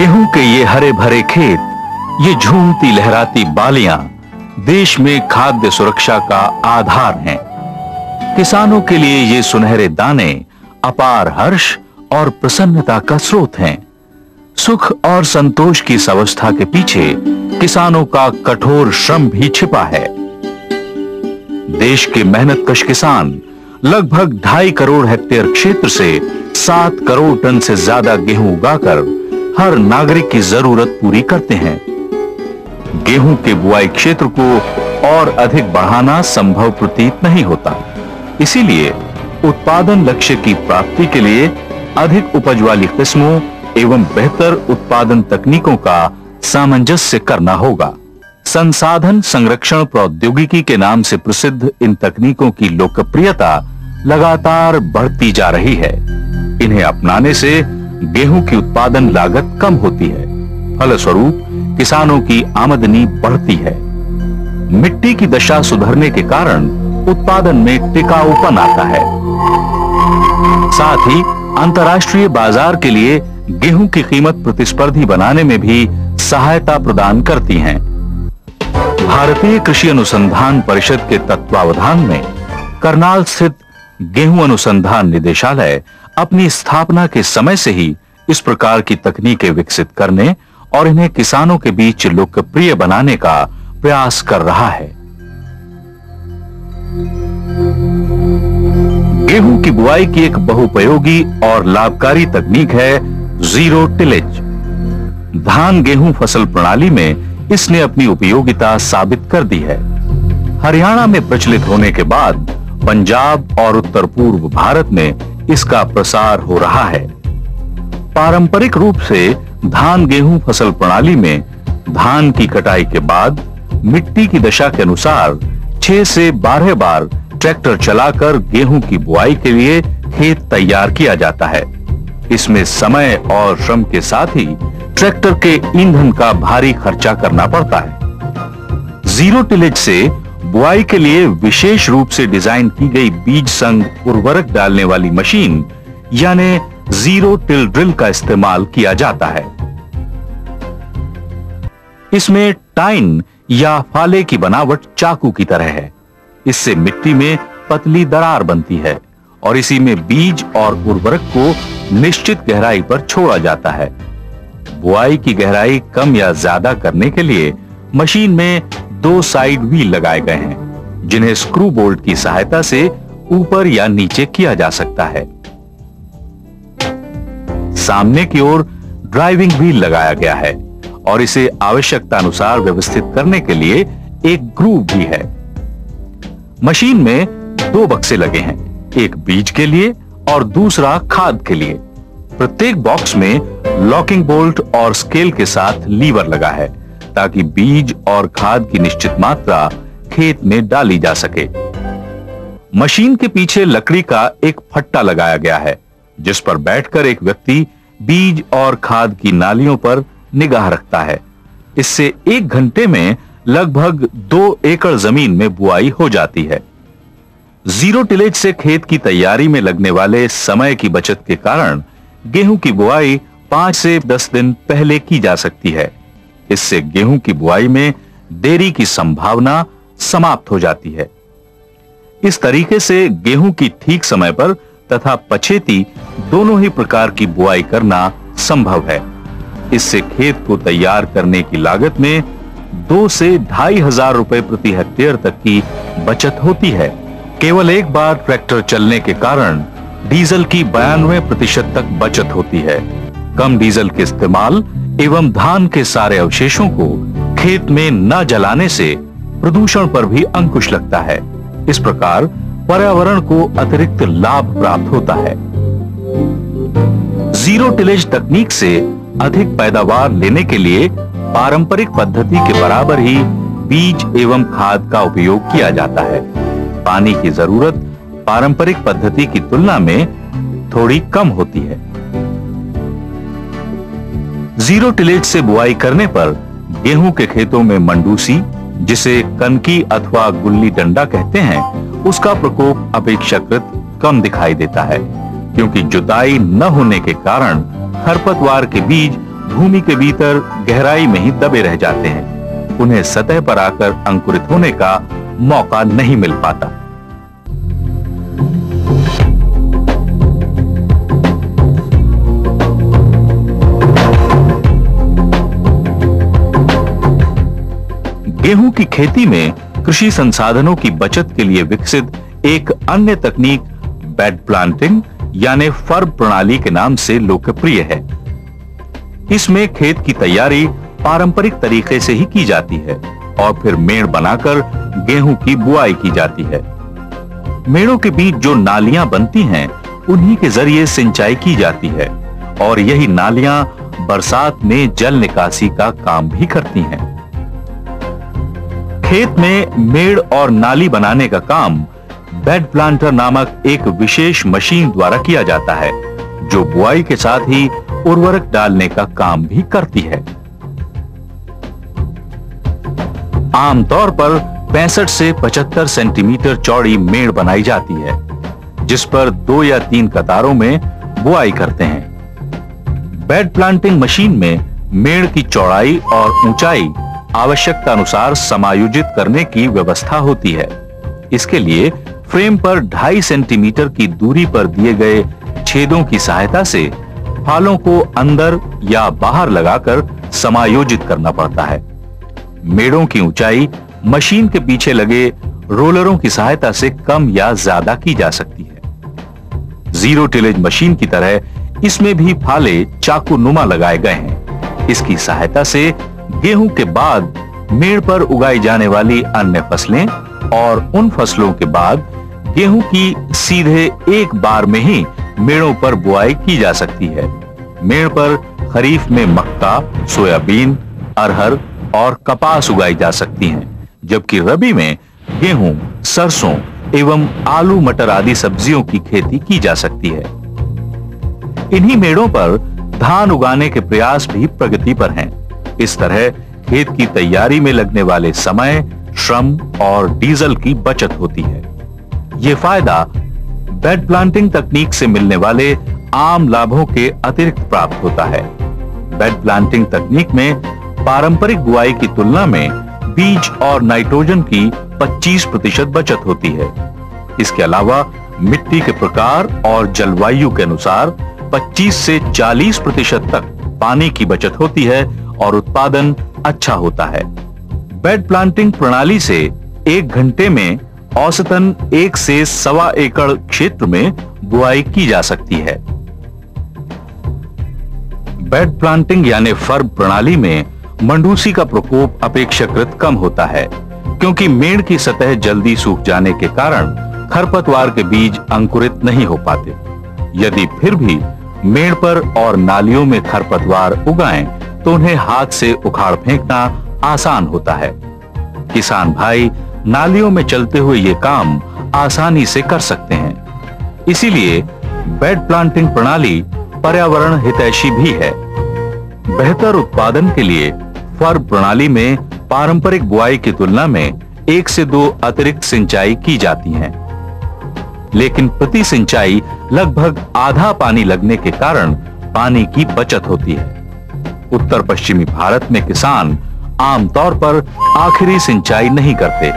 गेहूँ के ये हरे भरे खेत, ये झूमती लहराती बालियाँ देश में खाद्य सुरक्षा का आधार हैं। किसानों के लिए ये सुनहरे दाने अपार हर्ष और प्रसन्नता का स्रोत हैं। सुख और संतोष की इस अवस्था के पीछे किसानों का कठोर श्रम भी छिपा है। देश के मेहनतकश किसान लगभग ढाई करोड़ हेक्टेयर क्षेत्र से सात करोड़ टन से ज़्यादा गेहूँ उगाकर हर नागरिक की ज़रूरत पूरी करते हैं। गेहूँ के बुआई क्षेत्र को और अधिक बढ़ाना संभव प्रतीत नहीं होता। इसीलिए उत्पादन लक्ष्य की प्राप्ति के लिए अधिक उपज वाली किस्मों एवं बेहतर उत्पादन तकनीकों का सामंजस्य करना होगा। संसाधन संरक्षण प्रौद्योगिकी के नाम से प्रसिद्ध इन तकनीकों की लोकप्रियता लगातार बढ़ती जा रही है। इन्हें अपनाने से गेहूँ की उत्पादन लागत कम होती है। फलस्वरूप, किसानों की आमदनी बढ़ती है। मिट्टी की दशा सुधरने के कारण उत्पादन में टिकाऊपन आता है। साथ ही, अंतर्राष्ट्रीय बाज़ार के लिए गेहूँ की कीमत प्रतिस्पर्धी बनाने में भी सहायता प्रदान करती हैं। भारतीय कृषि अनुसंधान परिषद के तत्वावधान में करनाल स्थित गेहूँ अनुसंधान निदेशालय अपनी स्थापना के समय से ही इस प्रकार की तकनीकें विकसित करने और इन्हें किसानों के बीच लोकप्रिय बनाने का प्रयास कर रहा है। गेहूँ की बुआई की एक बहुपयोगी और लाभकारी तकनीक है ज़ीरो टिलेज। धान गेहूँ फ़सल प्रणाली में इसने अपनी उपयोगिता साबित कर दी है। हरियाणा में प्रचलित होने के बाद पंजाब और उत्तर पूर्व भारत में इसका प्रसार हो रहा है। पारंपरिक रूप से धान गेहूँ फ़सल प्रणाली में धान की कटाई के बाद मिट्टी की दशा के अनुसार 6 से 12 बार ट्रैक्टर चलाकर गेहूँ की बुआई के लिए खेत तैयार किया जाता है। इसमें समय और श्रम के साथ ही ट्रैक्टर के ईंधन का भारी खर्चा करना पड़ता है। ज़ीरो टिलेज से बुआई के लिए विशेष रूप से डिज़ाइन की गई बीज संग उर्वरक डालने वाली मशीन, यानी ज़ीरो टिल ड्रिल का इस्तेमाल किया जाता है। इसमें टाइन या फाले की बनावट चाकू की तरह है। इससे मिट्टी में पतली दरार बनती है और इसी में बीज और उर्वरक को निश्चित गहराई पर छोड़ा जाता है। बुआई की गहराई कम या ज़्यादा करने के लिए मशीन में दो साइड व्हील लगाए गए हैं, जिन्हें स्क्रू बोल्ट की सहायता से ऊपर या नीचे किया जा सकता है। सामने की ओर ड्राइविंग व्हील लगाया गया है, और इसे आवश्यकता अनुसार व्यवस्थित करने के लिए एक ग्रूव भी है। मशीन में दो बक्से लगे हैं, एक बीज के लिए और दूसरा खाद के लिए। प्रत्येक बॉक्स में लॉकिंग बोल्ट और स्केल के साथ लीवर लगा है। ताकि बीज और खाद की निश्चित मात्रा खेत में डाली जा सके। मशीन के पीछे लकड़ी का एक फट्टा लगाया गया है, जिस पर बैठकर एक व्यक्ति बीज और खाद की नालियों पर निगाह रखता है। इससे एक घंटे में लगभग दो एकड़ ज़मीन में बुआई हो जाती है। ज़ीरो टिलेज से खेत की तैयारी में लगने वाले समय की बचत के कारण गेहूँ की बुआई पाँच से दस दिन पहले की जा सकती है। इससे गेहूँ की बुआई में देरी की संभावना समाप्त हो जाती है। इस तरीके से गेहूँ की ठीक समय पर तथा पछेती दोनों ही प्रकार की बुआई करना संभव है। इससे खेत को तैयार करने की लागत में दो से ढाई हज़ार रुपए प्रति हेक्टेयर तक की बचत होती है। केवल एक बार ट्रैक्टर चलने के कारण डीजल की बयानवे प्रतिशत तक बचत होती है। कम डीजल के इस्तेमाल एवं धान के सारे अवशेषों को खेत में न जलाने से प्रदूषण पर भी अंकुश लगता है। इस प्रकार पर्यावरण को अतिरिक्त लाभ प्राप्त होता है। ज़ीरो टिलेज तकनीक से अधिक पैदावार लेने के लिए पारंपरिक पद्धति के बराबर ही बीज एवं खाद का उपयोग किया जाता है। पानी की ज़रूरत पारंपरिक पद्धति की तुलना में थोड़ी कम होती है। ज़ीरो टिलेज से बुआई करने पर गेहूँ के खेतों में मंडूसी, जिसे कनकी अथवा गुल्ली डंडा कहते हैं, उसका प्रकोप अपेक्षाकृत कम दिखाई देता है, क्योंकि जुताई न होने के कारण खरपतवार के बीज भूमि के भीतर गहराई में ही दबे रह जाते हैं। उन्हें सतह पर आकर अंकुरित होने का मौका नहीं मिल पाता। गेहूँ की खेती में कृषि संसाधनों की बचत के लिए विकसित एक अन्य तकनीक बेड प्लांटिंग, यानी फर्ब प्रणाली के नाम से लोकप्रिय है। इसमें खेत की तैयारी पारंपरिक तरीके से ही की जाती है और फिर मेड़ बनाकर गेहूँ की बुआई की जाती है। मेड़ों के बीच जो नालियाँ बनती हैं, उन्हीं के ज़रिए सिंचाई की जाती है और यही नालियाँ बरसात में जल निकासी का काम भी करती हैं। खेत में मेड़ और नाली बनाने का काम बेड प्लांटर नामक एक विशेष मशीन द्वारा किया जाता है, जो बुआई के साथ ही उर्वरक डालने का काम भी करती है। आमतौर पर 65 से 75 सेंटीमीटर चौड़ी मेड़ बनाई जाती है, जिस पर दो या तीन कतारों में बुआई करते हैं। बेड प्लांटिंग मशीन में मेड़ की चौड़ाई और ऊंचाई आवश्यकता अनुसार समायोजित करने की व्यवस्था होती है। इसके लिए फ्रेम पर ढाई सेंटीमीटर की दूरी पर दिए गए छेदों की सहायता से फालों को अंदर या बाहर लगाकर समायोजित करना पड़ता है। मेड़ों की ऊंचाई मशीन के पीछे लगे रोलरों की सहायता से कम या ज़्यादा की जा सकती है। ज़ीरो टिलेज मशीन की तरह इसमें भी फाले चाकू नुमा लगाए गए हैं। इसकी सहायता से गेहूँ के बाद मेड़ पर उगाई जाने वाली अन्य फ़सलें और उन फ़सलों के बाद गेहूँ की सीधे एक बार में ही मेड़ों पर बुआई की जा सकती है। मेड़ पर खरीफ में मक्का, सोयाबीन, अरहर और कपास उगाई जा सकती हैं, जबकि रबी में गेहूँ, सरसों एवं आलू मटर आदि सब्जियों की खेती की जा सकती है। इन्हीं मेड़ों पर धान उगाने के प्रयास भी प्रगति पर हैं। इस तरह खेत की तैयारी में लगने वाले समय, श्रम और डीजल की बचत होती है। ये फ़ायदा बेड प्लांटिंग तकनीक से मिलने वाले आम लाभों के अतिरिक्त प्राप्त होता है। बेड प्लांटिंग तकनीक में पारंपरिक बुआई की तुलना में बीज और नाइट्रोजन की 25 प्रतिशत बचत होती है। इसके अलावा मिट्टी के प्रकार और जलवायु के अनुसार 25 से 40 प्रतिशत तक पानी की बचत होती है और उत्पादन अच्छा होता है। बेड प्लांटिंग प्रणाली से एक घंटे में औसतन एक से सवा एकड़ क्षेत्र में बुआई की जा सकती है। बेड प्लांटिंग यानी फर्ब प्रणाली में मंडूसी का प्रकोप अपेक्षाकृत कम होता है, क्योंकि मेड़ की सतह जल्दी सूख जाने के कारण खरपतवार के बीज अंकुरित नहीं हो पाते। यदि फिर भी मेड़ पर और नालियों में खरपतवार उगाएँ तो उन्हें हाथ से उखाड़ फेंकना आसान होता है। किसान भाई, नालियों में चलते हुए ये काम आसानी से कर सकते हैं। इसीलिए बेड प्लांटिंग प्रणाली पर्यावरण हितैषी भी है। बेहतर उत्पादन के लिए फर्ब प्रणाली में पारंपरिक बुआई की तुलना में एक से दो अतिरिक्त सिंचाई की जाती हैं। लेकिन प्रति सिंचाई लगभग आधा पानी लगने के कारण पानी की बचत होती है। उत्तर पश्चिमी भारत में किसान आमतौर पर आखिरी सिंचाई नहीं करते,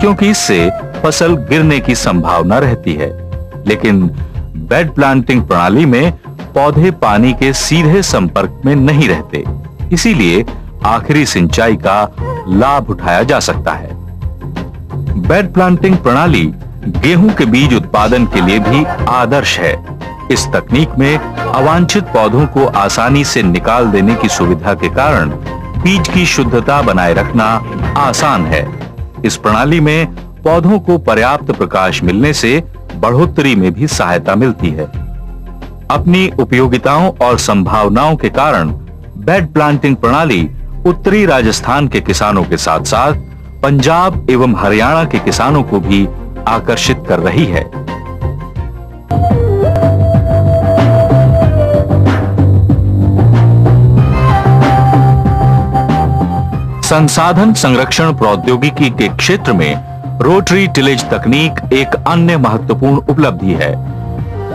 क्योंकि इससे फ़सल गिरने की संभावना रहती है। लेकिन बेड प्लांटिंग प्रणाली में पौधे पानी के सीधे संपर्क में नहीं रहते, इसीलिए आखिरी सिंचाई का लाभ उठाया जा सकता है। बेड प्लांटिंग प्रणाली गेहूँ के बीज उत्पादन के लिए भी आदर्श है। इस तकनीक में अवांछित पौधों को आसानी से निकाल देने की सुविधा के कारण बीज की शुद्धता बनाए रखना आसान है। इस प्रणाली में पौधों को पर्याप्त प्रकाश मिलने से बढ़ोतरी में भी सहायता मिलती है। अपनी उपयोगिताओं और संभावनाओं के कारण बेड प्लांटिंग प्रणाली उत्तरी राजस्थान के किसानों के साथ साथ पंजाब एवं हरियाणा के किसानों को भी आकर्षित कर रही है। संसाधन संरक्षण प्रौद्योगिकी के क्षेत्र में रोटरी टिलेज तकनीक एक अन्य महत्वपूर्ण उपलब्धि है।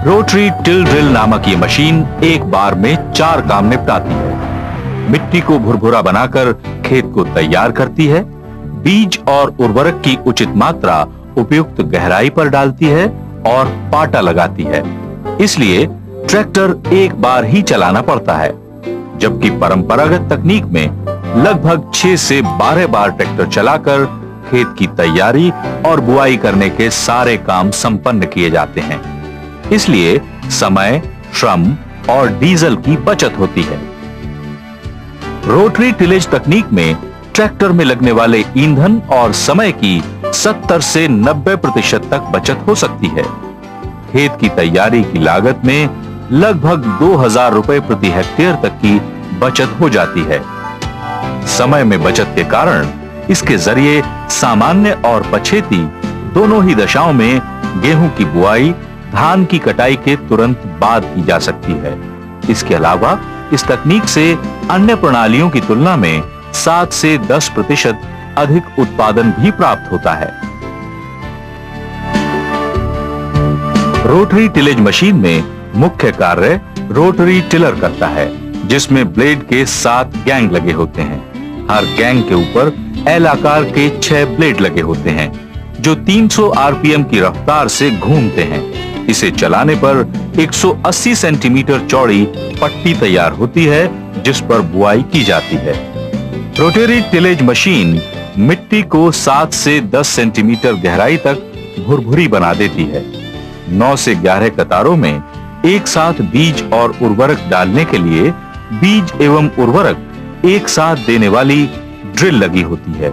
रोटरी टिल ड्रिल नामक ये मशीन एक बार में चार काम निपटाती है। मिट्टी को भुरभुरा बनाकर खेत को तैयार करती है। बीज और उर्वरक की उचित मात्रा उपयुक्त गहराई पर डालती है और पाटा लगाती है। इसलिए ट्रैक्टर एक बार ही चलाना पड़ता है, जबकि परंपरागत तकनीक में लगभग 6 से 12 बार ट्रैक्टर चलाकर खेत की तैयारी और बुआई करने के सारे काम संपन्न किए जाते हैं। इसलिए समय, श्रम और डीजल की बचत होती है। रोटरी टिलेज तकनीक में ट्रैक्टर में लगने वाले ईंधन और समय की 70 से 90 प्रतिशत तक बचत हो सकती है। खेत की तैयारी की लागत में लगभग 2000 रुपए प्रति हेक्टेयर तक की बचत हो जाती है। समय में बचत के कारण इसके ज़रिए सामान्य और पछेती दोनों ही दशाओं में गेहूँ की बुआई, धान की कटाई के तुरंत बाद की जा सकती है। इसके अलावा इस तकनीक से अन्य प्रणालियों की तुलना में सात से 10 प्रतिशत अधिक उत्पादन भी प्राप्त होता है। रोटरी टिलेज मशीन में मुख्य कार्य रोटरी टिलर करता है, जिसमें ब्लेड के सात गैंग लगे होते हैं। हर गैंग के ऊपर एल आकार के छह ब्लेड लगे होते हैं, जो 300 आरपीएम की रफ्तार से घूमते हैं। इसे चलाने पर 180 सेंटीमीटर चौड़ी पट्टी तैयार होती है, जिस पर बुआई की जाती है। रोटेरी टिलेज मशीन मिट्टी को 7 से 10 सेंटीमीटर गहराई तक भुरभुरी बना देती है। 9 से 11 कतारों में एक साथ बीज और उर्वरक डालने के लिए बीज एवं उर्वरक एक साथ देने वाली ड्रिल लगी होती है।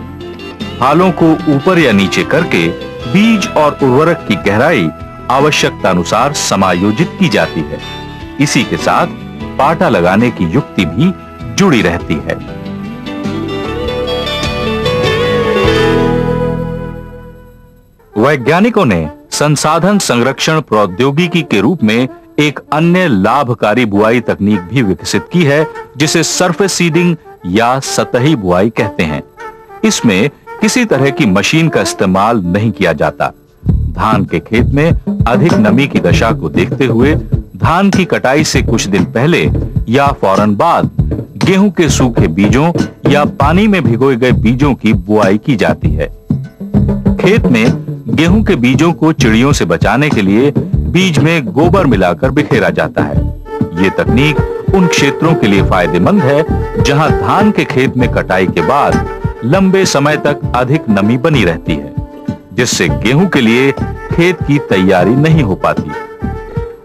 हालों को ऊपर या नीचे करके बीज और उर्वरक की गहराई आवश्यकता अनुसार समायोजित की जाती है। इसी के साथ पाटा लगाने की युक्ति भी जुड़ी रहती है। वैज्ञानिकों ने संसाधन संरक्षण प्रौद्योगिकी के रूप में एक अन्य लाभकारी बुआई तकनीक भी विकसित की है, जिसे सरफेस सीडिंग या सतही बुआई कहते हैं। इसमें किसी तरह की मशीन का इस्तेमाल नहीं किया जाता। धान के खेत में अधिक नमी की दशा को देखते हुए धान की कटाई से कुछ दिन पहले या फ़ौरन बाद गेहूँ के सूखे बीजों या पानी में भिगोए गए बीजों की बुआई की जाती है। खेत में गेहूँ के बीजों को चिड़ियों से बचाने के लिए बीज में गोबर मिलाकर बिखेरा जाता है। ये तकनीक उन क्षेत्रों के लिए फ़ायदेमंद है, जहाँ धान के खेत में कटाई के बाद लंबे समय तक अधिक नमी बनी रहती है, जिससे गेहूँ के लिए खेत की तैयारी नहीं हो पाती।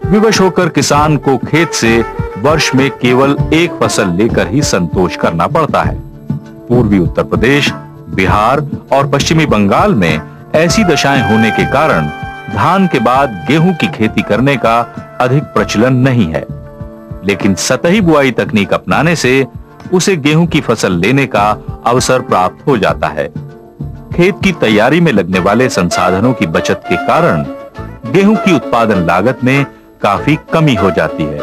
विवश होकर किसान को खेत से वर्ष में केवल एक फ़सल लेकर ही संतोष करना पड़ता है। पूर्वी उत्तर प्रदेश, बिहार और पश्चिमी बंगाल में ऐसी दशाएँ होने के कारण धान के बाद गेहूँ की खेती करने का अधिक प्रचलन नहीं है। लेकिन सतही बुआई तकनीक अपनाने से उसे गेहूँ की फ़सल लेने का अवसर प्राप्त हो जाता है। खेत की तैयारी में लगने वाले संसाधनों की बचत के कारण गेहूँ की उत्पादन लागत में काफ़ी कमी हो जाती है।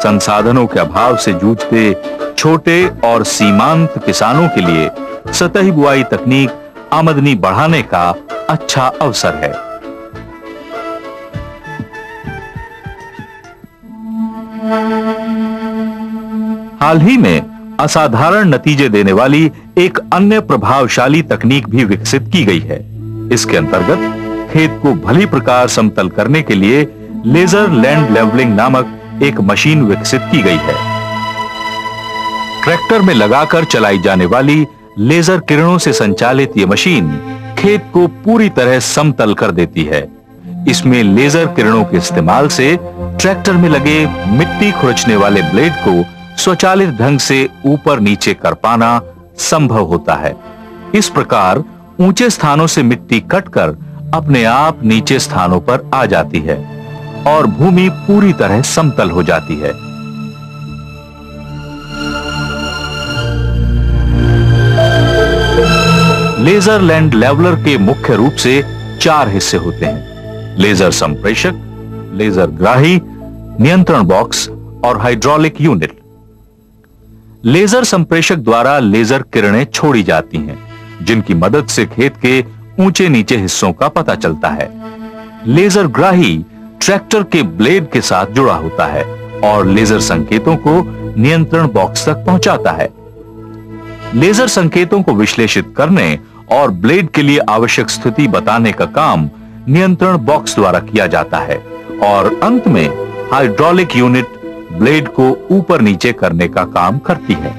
संसाधनों के अभाव से जूझते छोटे और सीमांत किसानों के लिए सतही बुआई तकनीक आमदनी बढ़ाने का अच्छा अवसर है। हाल ही में असाधारण नतीजे देने वाली एक अन्य प्रभावशाली तकनीक भी विकसित की गई है। इसके अंतर्गत खेत को भली प्रकार समतल करने के लिए लेजर लैंड लेवलिंग नामक एक मशीन विकसित की गई है। ट्रैक्टर में लगाकर चलाई जाने वाली लेजर किरणों से संचालित ये मशीन खेत को पूरी तरह समतल कर देती है। इसमें लेजर किरणों के इस्तेमाल से ट्रैक्टर में लगे मिट्टी खुरचने वाले ब्लेड को स्वचालित ढंग से ऊपर नीचे कर पाना संभव होता है। इस प्रकार ऊँचे स्थानों से मिट्टी कटकर अपने आप नीचे स्थानों पर आ जाती है और भूमि पूरी तरह समतल हो जाती है। लेजर लैंड लेवलर के मुख्य रूप से चार हिस्से होते हैं। लेजर संप्रेषक, लेजर ग्राही, नियंत्रण बॉक्स और हाइड्रोलिक यूनिट। लेजर संप्रेषक द्वारा लेजर किरणें छोड़ी जाती हैं, जिनकी मदद से खेत के ऊँचे नीचे हिस्सों का पता चलता है। लेजर ग्राही ट्रैक्टर के ब्लेड के साथ जुड़ा होता है और लेजर संकेतों को नियंत्रण बॉक्स तक पहुंचाता है। लेजर संकेतों को विश्लेषित करने और ब्लेड के लिए आवश्यक स्थिति बताने का काम नियंत्रण बॉक्स द्वारा किया जाता है और अंत में हाइड्रोलिक यूनिट ब्लेड को ऊपर नीचे करने का काम करती है।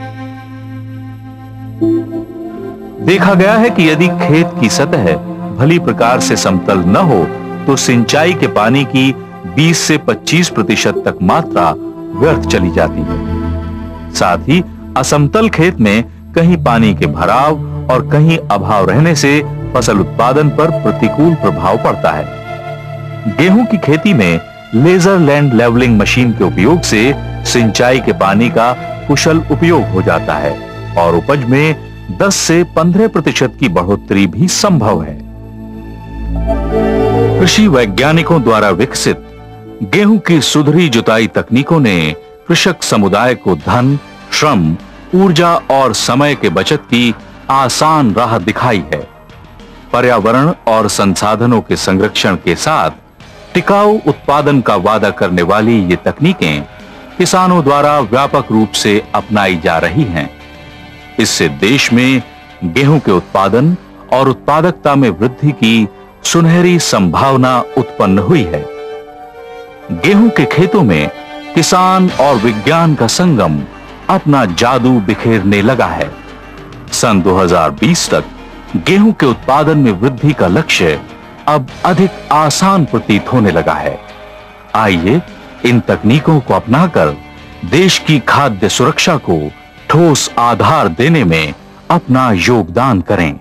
देखा गया है कि यदि खेत की सतह भली प्रकार से समतल न हो तो सिंचाई के पानी की 20 से 25 प्रतिशत तक मात्रा व्यर्थ चली जाती है। साथ ही असमतल खेत में कहीं पानी के भराव और कहीं अभाव रहने से फ़सल उत्पादन पर प्रतिकूल प्रभाव पड़ता है। गेहूँ की खेती में लेजर लैंड लेवलिंग मशीन के उपयोग से सिंचाई के पानी का कुशल उपयोग हो जाता है और उपज में 10 से 15 प्रतिशत की बढ़ोतरी भी संभव है। कृषि वैज्ञानिकों द्वारा विकसित गेहूँ की सुधरी जुताई तकनीकों ने कृषक समुदाय को धन, श्रम, ऊर्जा और समय के बचत की आसान राह दिखाई है। पर्यावरण और संसाधनों के संरक्षण के साथ टिकाऊ उत्पादन का वादा करने वाली ये तकनीकें किसानों द्वारा व्यापक रूप से अपनाई जा रही हैं। इससे देश में गेहूँ के उत्पादन और उत्पादकता में वृद्धि की सुनहरी संभावना उत्पन्न हुई है। गेहूँ के खेतों में किसान और विज्ञान का संगम अपना जादू बिखेरने लगा है। सन 2020 तक गेहूँ के उत्पादन में वृद्धि का लक्ष्य अब अधिक आसान प्रतीत होने लगा है। आइए इन तकनीकों को अपनाकर देश की खाद्य सुरक्षा को ठोस आधार देने में अपना योगदान करें।